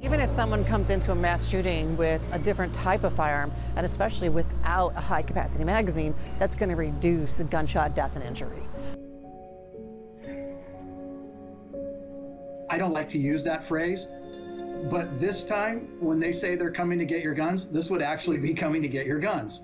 Even if someone comes into a mass shooting with a different type of firearm, and especially without a high capacity magazine, that's going to reduce gunshot death and injury. I don't like to use that phrase, but this time, when they say they're coming to get your guns, this would actually be coming to get your guns.